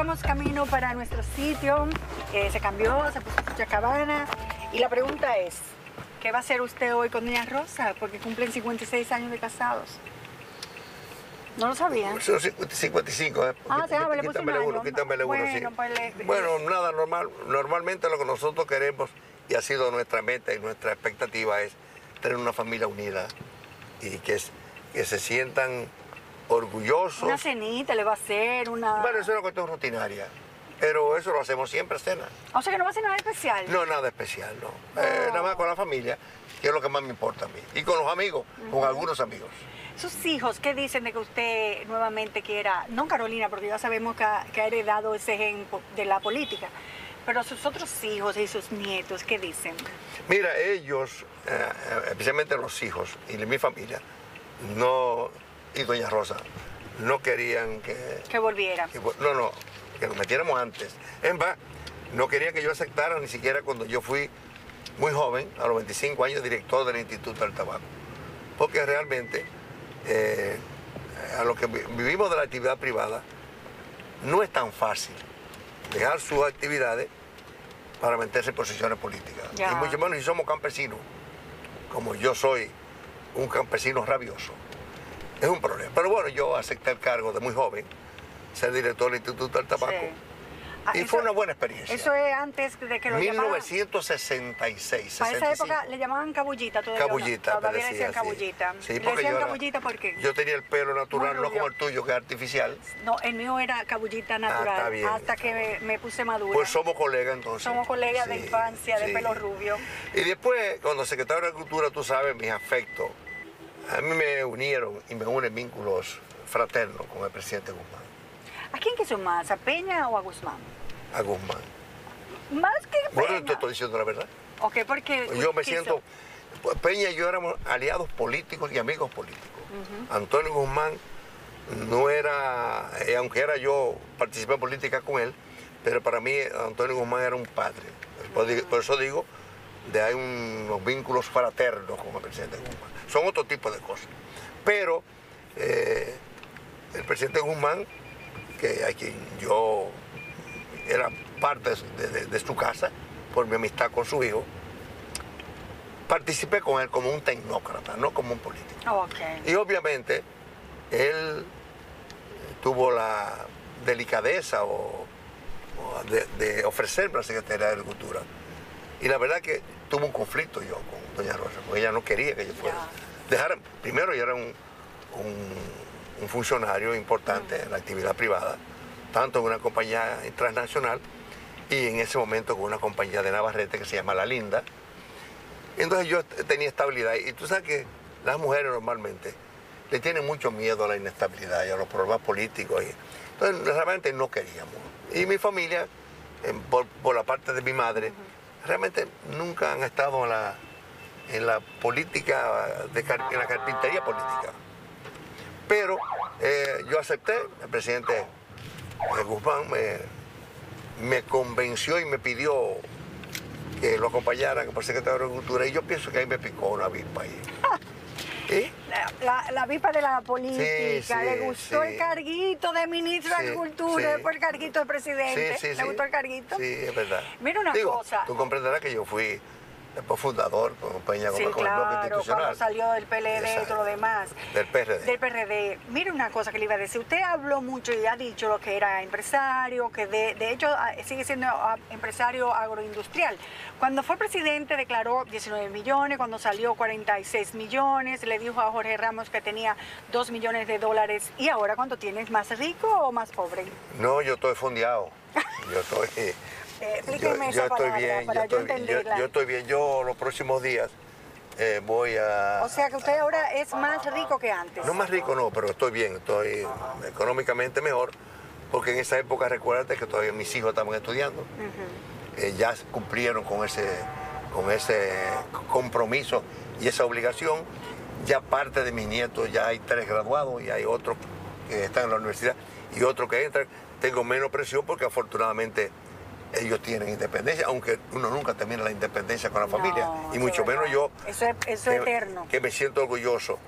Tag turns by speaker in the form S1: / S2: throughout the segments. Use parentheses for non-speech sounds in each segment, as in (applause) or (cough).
S1: estamos camino para nuestro sitio. Eh, se cambió, se puso Chacabana. Y la pregunta es, ¿qué va a hacer usted hoy con Doña Rosa? Porque cumplen 56 años de casados. ¿No lo sabía?
S2: Son 55, ¿eh?
S1: Ah, ah, le puse
S2: uno, quítamele uno, sí.
S1: Bueno, pues
S2: Bueno, nada, normal. Normalmente lo que nosotros queremos, y ha sido nuestra meta y nuestra expectativa, es tener una familia unida y que, es- que se sientan orgullosos.
S1: Una cenita le va a hacer, una...
S2: Bueno, eso es una cuestión rutinaria, pero eso lo hacemos siempre a cena.
S1: O sea que no va a ser nada especial.
S2: No, nada especial, no. Eh,
S1: No.
S2: nada más con la familia, que es lo que más me importa a mí. Y con los amigos, con algunos amigos.
S1: Sus hijos, ¿qué dicen de que usted nuevamente quiera, no Carolina, porque ya sabemos que ha, que ha heredado ese gen de la política, pero sus otros hijos y sus nietos, ¿qué dicen?
S2: Mira, ellos, eh, especialmente los hijos y mi familia, no, y doña Rosa, no querían que,
S1: Que volviera.
S2: que- no, no, que nos metiéramos antes. En más, no querían que yo aceptara ni siquiera cuando yo fui muy joven, a los 25 años, director del Instituto del Tabaco. Porque realmente, eh, a lo que vi- vivimos de la actividad privada, no es tan fácil dejar sus actividades para meterse en posiciones políticas.
S1: Ya.
S2: Y mucho menos si somos campesinos, como yo soy un campesino rabioso. Es un problema. Pero bueno, yo acepté el cargo de muy joven, ser director del Instituto del Tabaco.
S1: Sí. Ah,
S2: Y
S1: eso-
S2: fue una buena experiencia.
S1: Eso es antes de que lo llamaran.
S2: 1966,
S1: Para esa
S2: 65.
S1: época le llamaban cabullita todavía. ¿no?
S2: Cabullita, me
S1: Todavía le
S2: decía,
S1: decían
S2: sí.
S1: cabullita.
S2: Sí,
S1: le
S2: porque
S1: decían
S2: yo
S1: cabullita porque.
S2: Yo tenía el pelo natural, no como el tuyo, que es artificial.
S1: No, el mío era cabullita natural.
S2: está bien,
S1: hasta que me, me puse madura.
S2: Pues somos colegas entonces.
S1: Somos colegas de
S2: Sí,
S1: infancia, de
S2: sí.
S1: pelo rubio.
S2: Y después, cuando secretario de Agricultura, tú sabes, mis afectos, a mí me unieron y me unen vínculos fraternos con el presidente Guzmán,
S1: ¿A quién quiso más? ¿A Peña o a Guzmán?
S2: a Guzmán.
S1: Más que
S2: Bueno,
S1: Peña.
S2: te estoy diciendo la verdad.
S1: Ok, porque.
S2: Yo me
S1: quiso-
S2: siento, Peña y yo éramos aliados políticos y amigos políticos. Antonio Guzmán no era, eh, aunque era yo, participé en política con él, pero para mí Antonio Guzmán era un padre. Por eso digo, de hay unos vínculos fraternos con el presidente Guzmán. Son otro tipo de cosas. Pero eh, el presidente Guzmán, que a quien yo era parte de, de- de su casa por mi amistad con su hijo, participé con él como un tecnócrata, no como un político.
S1: Ok.
S2: Y obviamente él tuvo la delicadeza o, o de, de ofrecerme la Secretaría de Agricultura. Y la verdad que tuve un conflicto yo con doña Rosa, porque ella no quería que yo fuera. Dejara, primero yo era un, un- un funcionario importante en la actividad privada, tanto en una compañía transnacional y en ese momento con una compañía de Navarrete que se llama La Linda. Entonces yo tenía estabilidad y tú sabes que las mujeres normalmente le tienen mucho miedo a la inestabilidad y a los problemas políticos. y- entonces realmente no queríamos. Y mi familia, por, por la parte de mi madre, realmente nunca han estado en la, en la política, de, en la carpintería política. Pero eh, yo acepté, el presidente eh, Guzmán me, me convenció y me pidió que lo acompañaran por secretario de Agricultura y yo pienso que ahí me picó una avispa ahí. (laughs) ¿Y?
S1: La, la, la vipa de la política,
S2: Sí, sí,
S1: le gustó
S2: sí.
S1: el carguito de ministro de Agricultura, después el carguito de presidente.
S2: Sí, sí,
S1: ¿Le gustó el carguito?
S2: Sí, es verdad.
S1: Mira una
S2: Digo,
S1: cosa.
S2: Tú comprenderás que yo fui después fundador con Peña
S1: Sí,
S2: el bloque
S1: claro,
S2: institucional.
S1: cuando salió del PLD y todo lo demás.
S2: Del PRD.
S1: Del PRD. Mire una cosa que le iba a decir. Usted habló mucho y ha dicho lo que era empresario, que de, de hecho ah, sigue siendo ah, empresario agroindustrial. Cuando fue presidente declaró 19 millones, cuando salió 46 millones, le dijo a Jorge Ramos que tenía 2 millones de dólares. ¿Y ahora cuánto tienes? ¿Más rico o más pobre?
S2: No, yo estoy fondeado. (laughs) Yo estoy.
S1: Eh,
S2: yo,
S1: explíqueme
S2: yo
S1: esa
S2: estoy
S1: palabra
S2: bien,
S1: para
S2: yo
S1: yo
S2: estoy bien. Yo,
S1: entenderla.
S2: yo estoy bien. Yo los próximos días eh, voy a.
S1: O sea que usted ahora es más rico que antes.
S2: No más rico, no, pero estoy bien, estoy económicamente mejor, porque en esa época recuérdate que todavía mis hijos estaban estudiando. Eh, ya cumplieron con ese, con ese compromiso y esa obligación. Ya parte de mis nietos, ya hay tres graduados y hay otros que están en la universidad y otros que entran. Tengo menos presión porque afortunadamente ellos tienen independencia, aunque uno nunca termina la independencia con la familia,
S1: No,
S2: y mucho menos yo,
S1: Eso es, eso es
S2: que-
S1: eterno.
S2: que me siento orgulloso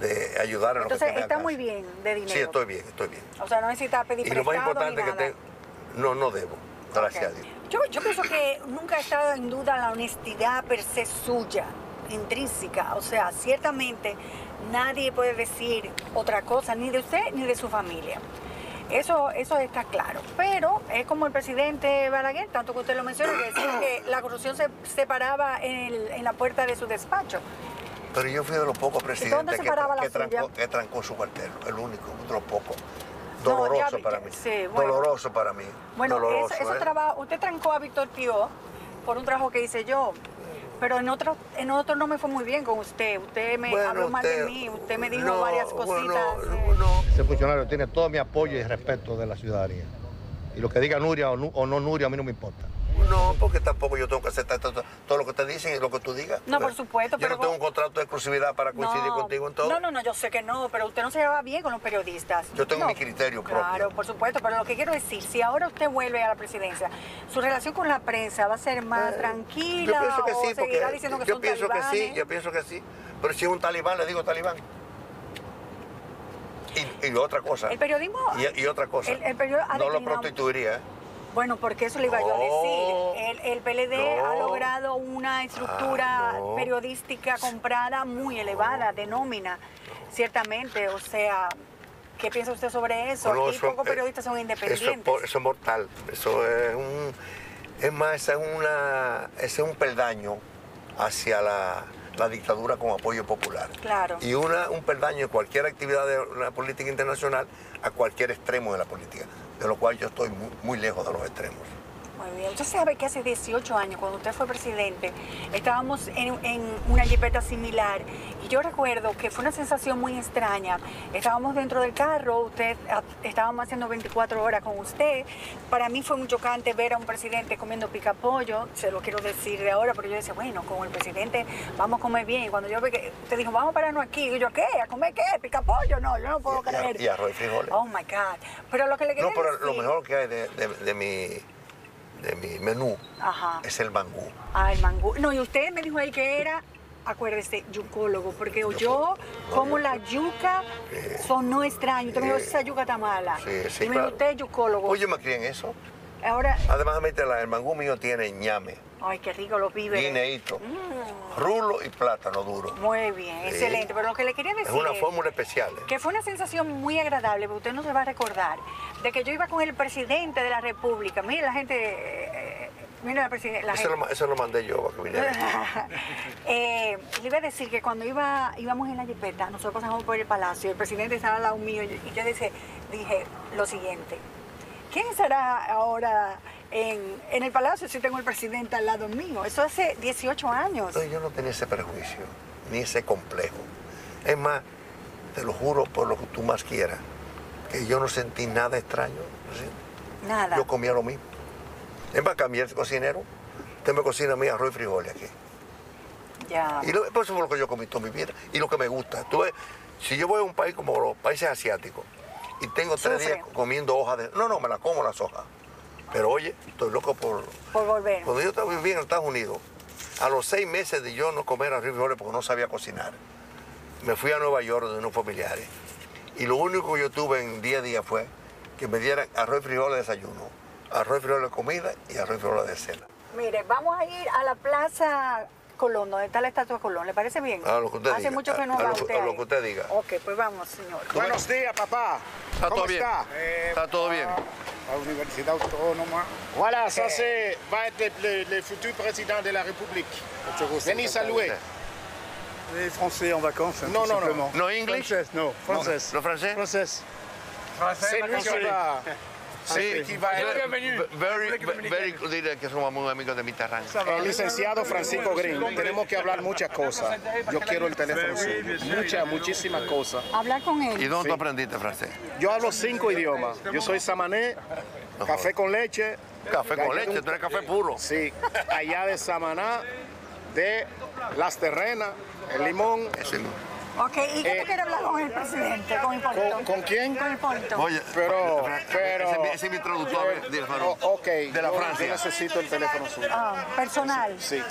S2: de ayudar a los
S1: Entonces está muy bien de dinero.
S2: Sí, estoy bien, estoy bien.
S1: O sea, no necesita pedir
S2: Y lo más importante que te- No, no debo, gracias a Dios.
S1: Yo, yo pienso que nunca ha estado en duda la honestidad per se suya, intrínseca. O sea, ciertamente nadie puede decir otra cosa, ni de usted ni de su familia. Eso, eso está claro. Pero es como el presidente Balaguer, tanto que usted lo menciona, que decía que (clears throat) la corrupción se separaba en, el- en la puerta de su despacho.
S2: Pero yo fui de los pocos presidentes
S1: se
S2: que,
S1: paraba
S2: que trancó, que trancó su cuartel, el único, de los pocos. Doloroso para mí.
S1: sí, bueno.
S2: Doloroso para mí.
S1: Bueno,
S2: Doloroso,
S1: eso, eso
S2: ¿eh?
S1: trabajo, usted trancó a Víctor Pío por un trabajo que hice yo. Pero en otro, en otro no me fue muy bien con usted. Usted me
S2: Bueno,
S1: habló mal de mí, usted me dijo
S2: no,
S1: varias
S2: bueno,
S1: cositas.
S2: no,
S1: eh.
S2: no.
S3: Ese funcionario tiene todo mi apoyo y respeto de la ciudadanía. Y lo que diga Nuria o, nu- o no Nuria a mí no me importa.
S2: No, porque tampoco yo tengo que aceptar todo, todo lo que te dicen y lo que tú digas.
S1: No, por supuesto,
S2: Yo
S1: pero
S2: no tengo
S1: vos-
S2: un contrato de exclusividad para coincidir contigo en todo.
S1: No, no, no, yo sé que no, pero usted no se lleva bien con los periodistas.
S2: Yo tengo
S1: No.
S2: mi criterio propio.
S1: Claro, por supuesto, pero lo que quiero decir, si ahora usted vuelve a la presidencia, ¿su relación con la prensa va a ser más
S2: Eh,
S1: tranquila
S2: Yo pienso que sí, porque
S1: diciendo que
S2: yo
S1: son
S2: pienso que sí, yo pienso que sí. Pero si es un talibán, le digo talibán. Y, y otra cosa.
S1: El periodismo...
S2: Y, y otra cosa.
S1: El- el period- ha
S2: no lo prostituiría.
S1: Bueno, porque eso le iba yo a decir. El, el PLD ha logrado una estructura
S2: Ah, no.
S1: periodística comprada muy elevada, de nómina, ciertamente. O sea, ¿qué piensa usted sobre eso?
S2: Bueno,
S1: Aquí
S2: eso-
S1: pocos
S2: eh,
S1: periodistas son
S2: Eso es,
S1: independientes.
S2: eso es mortal. Eso es un. Es más, es una, ese es un peldaño hacia la, la dictadura con apoyo popular.
S1: Claro.
S2: Y una, un peldaño en cualquier actividad de la política internacional a cualquier extremo de la política, de lo cual yo estoy muy, muy lejos de los extremos.
S1: Muy bien. Usted sabe que hace 18 años, cuando usted fue presidente, estábamos en, en una jipeta similar y yo recuerdo que fue una sensación muy extraña. Estábamos dentro del carro, usted, estábamos haciendo 24 horas con usted. Para mí fue muy chocante ver a un presidente comiendo picapollo, se lo quiero decir de ahora, pero yo decía, bueno, con el presidente vamos a comer bien. Y cuando yo vi que usted dijo, vamos a pararnos aquí, y yo, ¿qué? ¿A comer qué? ¿Picapollo? No, yo no puedo
S2: Y-
S1: creer.
S2: y arroz y frijoles.
S1: Oh my God. Pero lo que le quería
S2: No, pero lo mejor que hay de, de- de mi, de mi menú
S1: Ajá.
S2: es el mangú.
S1: Ah, el mangú. No, y usted me dijo ahí que era, acuérdese, yucólogo, porque yo, como la yuca, sonó extraño. Usted me dijo, esa yuca está mala.
S2: Sí, sí,
S1: y me dijo,
S2: claro.
S1: usted yucólogo.
S2: Oye, me crié en eso.
S1: Ahora,
S2: Además, la- el mangú mío tiene ñame,
S1: ay, qué rico lo vive.
S2: guineíto, rulo y plátano duro.
S1: Muy bien,
S2: Sí.
S1: excelente. Pero lo que le quería
S2: Es
S1: decir
S2: una
S1: es
S2: fórmula especial. ¿eh?
S1: que fue una sensación muy agradable, porque usted no se va a recordar, de que yo iba con el presidente de la República. Mire la gente, eh, mire la presidenta.
S2: Eso lo, ma- eso lo mandé yo para que viniera. (laughs)
S1: Eh, le iba a decir que cuando iba, íbamos en la jipeta, nosotros pasamos por el palacio, el presidente estaba al lado mío y y yo dije, dije lo siguiente, ¿quién estará ahora en, en el palacio si tengo el presidente al lado mío? Eso hace 18 años.
S2: No, yo no tenía ese prejuicio, ni ese complejo. Es más, te lo juro por lo que tú más quieras, que yo no sentí nada extraño. ¿sí?
S1: Nada.
S2: Yo comía lo mismo. Es más, cambié el cocinero. Usted me cocina a mí arroz y frijoles aquí.
S1: Ya.
S2: Y lo, por eso fue lo que yo comí toda mi vida y lo que me gusta. Tú ves, si yo voy a un país como los países asiáticos y tengo tres
S1: Sufre.
S2: días comiendo hojas de... No, no, me la como las hojas. Pero oye, estoy loco por...
S1: Por volver.
S2: Cuando yo estaba viviendo en Estados Unidos, a los seis meses de yo no comer arroz y frijoles porque no sabía cocinar, me fui a Nueva York de unos familiares. Y lo único que yo tuve en día a día fue que me dieran arroz y frijoles de desayuno, arroz y frijoles de comida y arroz y frijoles de cena.
S1: Mire, vamos a ir a la Plaza Colón, donde está la estatua de Colón. ¿Le parece bien?
S2: A lo que usted
S1: Hace
S2: diga,
S1: mucho
S2: a-
S1: que no
S2: a
S1: va
S2: lo que-
S1: usted
S2: a lo que usted diga.
S1: Ok, pues vamos, señor.
S4: Buenos días, papá.
S2: Está
S4: ¿Cómo
S2: todo bien.
S4: está?
S2: Está todo bien.
S4: La Universidad Autónoma. Voilà, ça c'est va être le, le- futur président de la République. Venez saluer.
S5: Les Français en vacances,
S4: Non,
S5: tout
S4: non, non.
S5: simplement.
S2: No English?
S5: Française, non, française.
S2: ¿Lo francés?
S5: Française.
S4: C'est lui qui va. C'est lui qui va être
S2: Very, very, dile que somos muy amigos de Mitterrand.
S4: el licenciado Francisco Green. Tenemos que hablar muchas cosas. Yo quiero el teléfono suyo. Muchas, muchísimas cosas.
S1: Hablar con él.
S2: ¿Y dónde tú aprendiste francés?
S4: Yo hablo cinco idiomas. Yo soy samané, café con leche.
S2: Café con leche, tú eres café puro.
S4: Sí, allá de Samaná, de Las Terrenas, el limón.
S2: Ese no.
S1: Ok, ¿y qué
S4: Eh,
S1: tú quieres hablar con el presidente, con Hipólito?
S4: ¿Con, con quién?
S1: Con Hipólito.
S2: Oye,
S4: Pero, pero.
S2: Ese, es mi- ese es mi traductor de,
S4: Oh, ok.
S2: de la
S4: yo-
S2: Francia.
S4: Yo necesito el teléfono suyo.
S1: Ah, personal.
S4: Sí.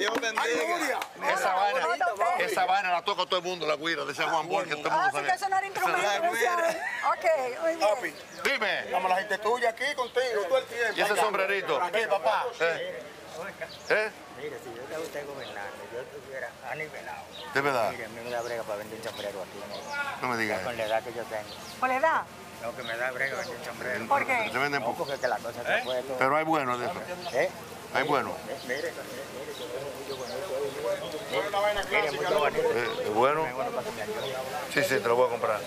S6: Dominicana.
S2: Esa vaina, esa vaina la toca todo el mundo, la guira de San Juan que todo el
S1: Ah,
S2: mundo
S1: sí que
S2: sabe.
S1: eso no era instrumento. Ok, muy bien.
S2: Dime,
S5: Estamos la gente tuya aquí contigo todo el tiempo.
S2: ¿y ese sombrerito?
S5: Aquí, papá.
S2: ¿Eh? ¿Eh?
S6: Mire, si yo te usted gobernando, yo estuviera anivelado.
S2: De verdad,
S6: Mire, a mí me da brega para vender un sombrero aquí. ¿no?
S2: no me digas.
S6: Con la edad que yo tengo.
S1: ¿Por la edad?
S6: No, que me da brega vender un sombrero.
S1: ¿Por qué?
S2: Se venden
S6: No,
S2: poco.
S6: porque es que la cosa se fue todo.
S2: Pero hay buenos de eso.
S6: ¿Eh?
S2: Hay buenos.
S6: Eh, Mire, mire, mire, yo veo mucho bonito. Mire, mucho bonito.
S2: Eh, ¿Es bueno? Sí, sí, te lo voy a comprar.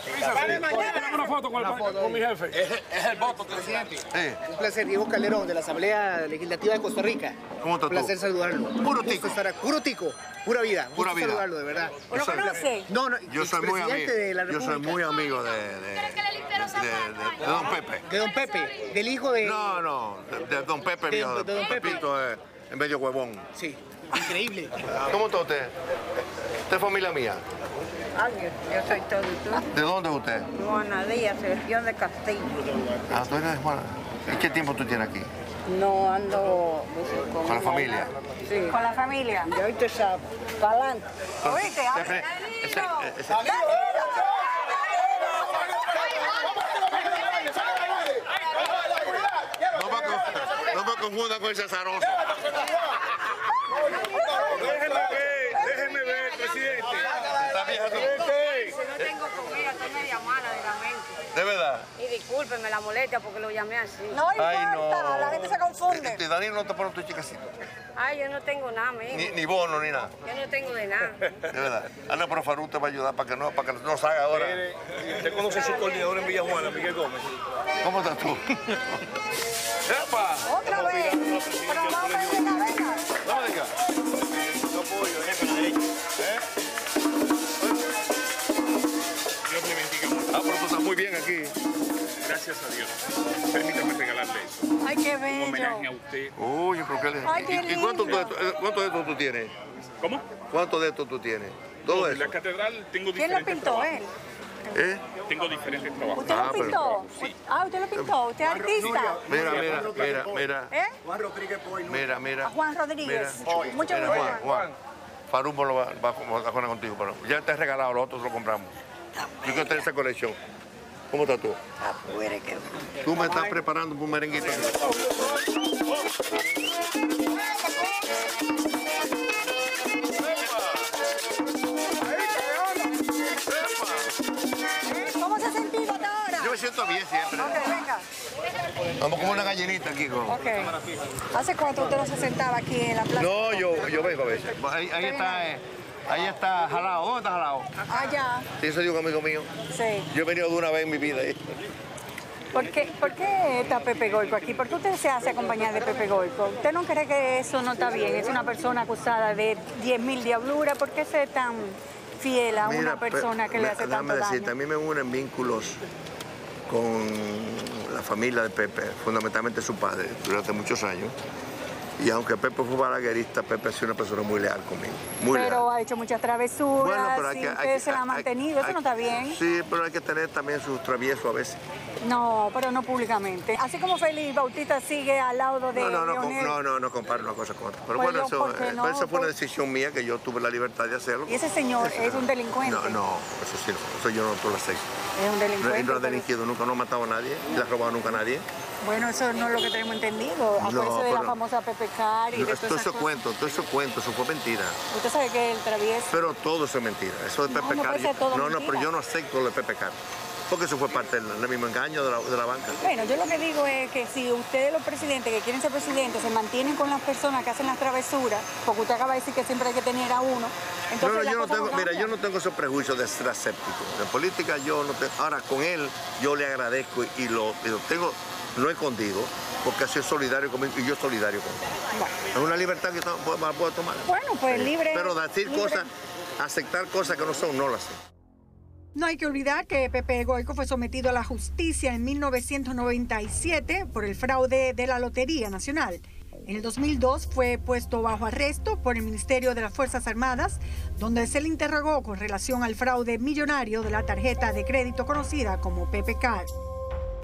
S5: Una foto con, el, con mi jefe.
S2: Sí.
S7: Un placer, Diego Calderón, de la Asamblea Legislativa de Costa Rica.
S2: ¿Cómo estás
S7: Un placer
S2: tú?
S7: saludarlo.
S2: Puro tico.
S7: Puro tico, pura vida. Gusto
S2: Pura vida.
S7: saludarlo, de verdad.
S1: ¿Lo
S2: Yo soy-
S1: conoce?
S7: No, no,
S2: Yo soy muy amigo.
S7: expresidente de la
S2: Yo soy muy amigo de, de, de, de- de Don Pepe.
S7: De don Pepe, del hijo de...
S2: No, no, de, de Don Pepe,
S7: de Don Pepe.
S2: Pepito es en medio huevón.
S7: Sí, increíble.
S2: ¿Cómo está usted? ¿Usted es familia mía?
S8: Ay, yo, yo soy todo y tú.
S2: ¿De dónde es usted?
S8: Juana Díaz, región de Castillo.
S2: Ah, tú eres de Juana. ¿Y qué tiempo tú tienes aquí?
S8: No ando
S2: ¿Con la familia?
S8: Sí.
S1: ¿Con la familia?
S8: Yo ahorita está para adelante.
S1: ¿Oíste?
S2: No me, con- confunda con ese azaroso.
S5: Déjeme ver, déjeme ver, presidente.
S2: Está vieja.
S8: No tengo comida, estoy media mala de la mente.
S2: De verdad.
S8: Y discúlpeme la molestia porque lo llamé así.
S1: No
S2: Ay,
S1: importa,
S2: no.
S1: la gente se confunde.
S2: Y Daniel no te pone tu chicacito.
S8: Ay, yo no tengo nada,
S2: Ni,
S8: amigo.
S2: ni bono, ni nada.
S8: Yo no tengo de nada.
S2: De verdad. Ana, pero Farú te va a ayudar para que no, para que no salga ahora.
S5: Usted conoce su coordinador en Villajuana, Miguel Gómez.
S2: ¿Cómo estás tú?
S5: ¡Epa!
S1: Otra vez.
S2: Muy bien aquí.
S9: Gracias a Dios. Permítame regalarle eso.
S1: Ay, qué
S9: Un homenaje a
S1: bello.
S9: usted.
S2: Uy, pero qué le-
S1: Ay, qué
S2: ¿Y, y cuánto,
S1: lindo.
S2: de esto, eh, cuánto de esto tú tienes?
S9: ¿Cómo?
S2: ¿Cuánto de esto tú tienes? Todo
S9: En
S2: eso.
S9: la catedral tengo
S1: ¿Quién lo
S9: diferentes
S1: pintó?
S9: trabajos.
S1: Él.
S2: ¿Eh?
S9: Tengo diferentes trabajos.
S1: ¿Usted
S2: Ah,
S1: lo
S2: pero-
S1: pintó? Ah, usted lo pintó. ¿Usted es artista?
S2: Mira, mira, mira, mira.
S1: ¿Eh?
S5: Juan Rodríguez Poy.
S1: A
S2: Mira, mira.
S1: Juan Rodríguez.
S2: Mira,
S1: Mucho
S2: mira,
S1: gusto,
S2: Juan,
S1: Juan.
S2: Me lo va, va, va a poner contigo, pero ya te he regalado, los otros lo compramos. Yo quiero tener esa colección. ¿Cómo estás tú? Tú me estás preparando para un merenguito.
S1: ¿Cómo se ha sentido hasta ahora?
S2: Yo me siento bien siempre.
S1: Ok, venga.
S2: Vamos como una gallinita aquí. Con...
S1: Ok. ¿Hace cuánto usted no se sentaba aquí en la plaza?
S2: No, yo, yo vengo a veces. Ahí, ahí está, eh, ahí está jalado. ¿Dónde está jalado?
S1: Allá.
S2: Sí, ese es un amigo mío.
S1: Sí.
S2: Yo he venido de una vez en mi vida. ahí.
S1: ¿Por qué, ¿Por qué está Pepe Golco aquí? ¿Por qué usted se hace acompañar de Pepe Golco? ¿Usted no cree que eso no está bien? Es una persona acusada de 10.000 diabluras. ¿Por qué ser tan fiel a una
S2: pe-
S1: persona que le
S2: me-
S1: hace
S2: déjame
S1: tanto
S2: decirte, a
S1: daño?
S2: mí me unen vínculos con la familia de Pepe, fundamentalmente su padre, durante muchos años. Y aunque Pepe fue balaguerista, Pepe ha sido una persona muy leal conmigo. Muy
S1: Pero
S2: leal.
S1: ha hecho muchas travesuras
S2: pero hay que- hay que-
S1: se la ha
S2: hay-
S1: mantenido. Eso
S2: hay-
S1: no está bien.
S2: Sí, pero hay que tener también sus traviesos a veces.
S1: No, pero no públicamente. Así como Félix Bautista sigue al lado de
S2: No, no, no,
S1: Leonel.
S2: no, no, no comparo una cosa con otra. Pero
S1: Pues
S2: bueno, eso,
S1: ¿por qué
S2: eh,
S1: no?
S2: esa fue una
S1: Por-
S2: decisión mía que yo tuve la libertad de hacerlo.
S1: Y ese señor es un delincuente.
S2: No, no, eso sí, no, eso yo no lo acepto.
S1: Es un
S2: No,
S1: delincuente.
S2: y no ha delinquido nunca, no ha matado a nadie, ni le ha robado nunca a nadie.
S1: Bueno, eso no es lo que tenemos entendido.
S2: No,
S1: Acuérdese de la famosa Pepe Car y de
S2: Todo eso cuento, todo eso cuento, eso fue mentira.
S1: Usted sabe que el travieso.
S2: Pero todo eso es mentira. Eso de
S1: No,
S2: Pepe
S1: no todo
S2: No, no,
S1: mentira.
S2: pero yo no acepto lo de Pepe Car. Porque eso fue parte del, del mismo engaño de la, de la banca.
S1: Bueno, yo lo que digo es que si ustedes, los presidentes que quieren ser presidentes, se mantienen con las personas que hacen las travesuras, porque usted acaba de decir que siempre hay que tener a uno,
S2: No,
S1: entonces
S2: no, yo no tengo, mira, yo no tengo esos prejuicios de ser escéptico. En política yo no tengo. Ahora, con él yo le agradezco y lo, y lo tengo no escondido, porque ha sido solidario conmigo y yo solidario con él.
S1: Bueno,
S2: Es una libertad que puedo, puedo tomar.
S1: Bueno, pues
S2: Sí.
S1: libre.
S2: Pero decir
S1: libre.
S2: cosas, aceptar cosas que no son, no las sé.
S1: No hay que olvidar que Pepe Goico fue sometido a la justicia en 1997 por el fraude de la Lotería Nacional. En el 2002 fue puesto bajo arresto por el Ministerio de las Fuerzas Armadas, donde se le interrogó con relación al fraude millonario de la tarjeta de crédito conocida como Pepe Card.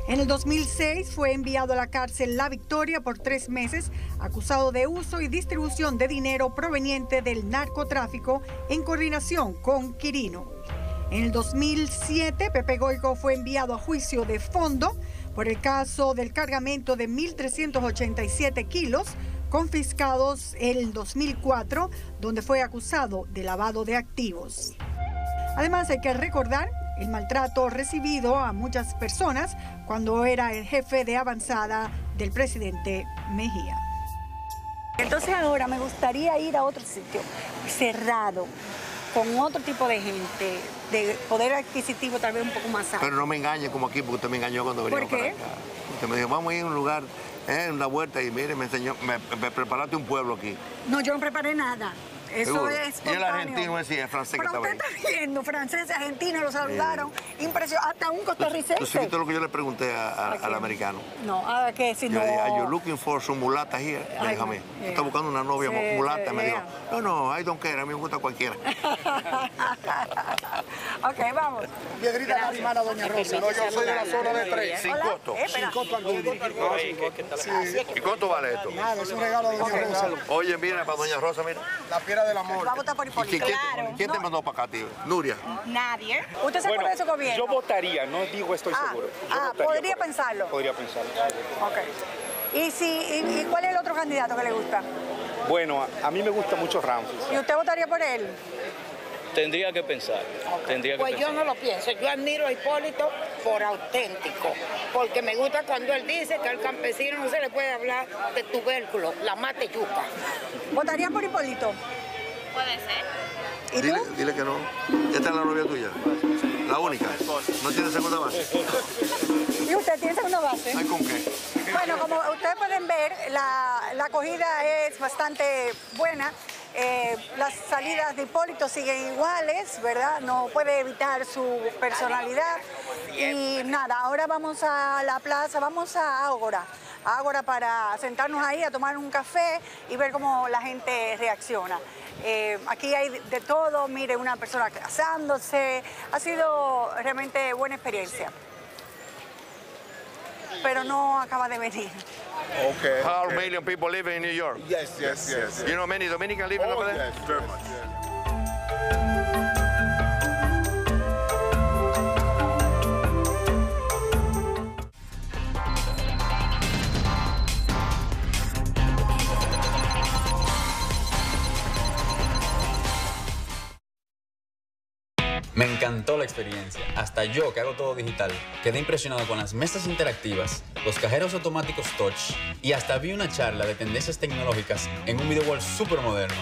S1: En el 2006 fue enviado a la cárcel La Victoria por tres meses, acusado de uso y distribución de dinero proveniente del narcotráfico en coordinación con Quirino. En el 2007, Pepe Goico fue enviado a juicio de fondo por el caso del cargamento de 1.387 kilos confiscados en el 2004, donde fue acusado de lavado de activos. Además, hay que recordar el maltrato recibido a muchas personas cuando era el jefe de avanzada del presidente Mejía. Entonces ahora me gustaría ir a otro sitio cerrado, con otro tipo de gente, de poder adquisitivo tal vez un poco más alto.
S2: Pero no me engañe como aquí, porque usted me engañó cuando venía
S1: ¿Por qué?
S2: para acá. Usted me dijo, vamos a ir a un lugar, eh, una vuelta, y mire, me enseñó, me, me preparaste un pueblo aquí.
S1: No, yo no preparé nada. Eso
S2: Seguro.
S1: es
S2: Y el argentino ese, el francés que
S1: Pero
S2: estaba
S1: usted
S2: ahí.
S1: está viendo, francés, argentino, lo saludaron. Impresionante. Hasta un costarricense.
S2: ¿Tú supiste lo que yo le pregunté a- a-
S1: ¿A quién?
S2: al americano?
S1: No, a que si
S2: Yo
S1: no.
S2: le dije, ¿Are you looking for some mulata here?
S1: Ay,
S2: Déjame.
S1: yeah.
S2: Está buscando una novia
S1: Sí,
S2: mulata.
S1: sí,
S2: me dijo, no, no, I don't care, a mí me gusta cualquiera. (laughs)
S1: ok, vamos.
S7: Piedrita la hermana Doña Rosa.
S4: No, yo soy de la zona de tres.
S2: Sin
S1: Hola.
S2: costo.
S1: Eh, espera.
S2: ¿Y cuánto vale esto?
S7: Nada, es un regalo a Doña Rosa.
S2: Oye, mira, para Doña Rosa, mira.
S4: La piedra del amor.
S1: Va a votar por
S2: ¿Y quién,
S1: Hipólito.
S2: quién- te mandó para acá, tío? Nuria.
S8: Nadie.
S1: ¿Usted se acuerda de su gobierno?
S9: Yo votaría, no digo estoy
S1: Ah,
S9: seguro. Yo
S1: ah, podría
S9: por
S1: pensarlo.
S9: Podría pensarlo.
S1: Ok. ¿Y, si, y, y cuál es el otro candidato que le gusta?
S9: Bueno, a, a mí me gusta mucho Ramses.
S1: ¿Y usted votaría por él?
S10: Tendría que pensar. Tendría que
S8: Pues yo no lo pienso. Yo admiro a Hipólito por auténtico. Porque me gusta cuando él dice que al campesino no se le puede hablar de tubérculo, la mate yuca.
S1: ¿Votaría por Hipólito?
S8: Puede ser.
S1: ¿Y
S2: Dile,
S1: tú?
S2: dile que no. Esta es la novia tuya. La única. No tiene segunda base.
S1: ¿Y usted tiene segunda base?
S2: ¿Ay, con qué?
S1: Bueno, como ustedes pueden ver, la, la acogida es bastante buena. Eh, las salidas de Hipólito siguen iguales, ¿verdad? No puede evitar su personalidad. Y nada, ahora vamos a la plaza, vamos a Ágora. Ágora para sentarnos ahí a tomar un café y ver cómo la gente reacciona. Eh, aquí hay de todo, mire, una persona casándose. Ha sido realmente buena experiencia. Pero no acaba de venir.
S2: Okay. How million people living in New York?
S5: Yes, yes, yes.
S2: You know many Dominican living
S5: Oh,
S2: over there?
S5: yes, very much.
S11: Encantó la experiencia. Hasta yo, que hago todo digital, quedé impresionado con las mesas interactivas, los cajeros automáticos touch y hasta vi una charla de tendencias tecnológicas en un video wall súper moderno.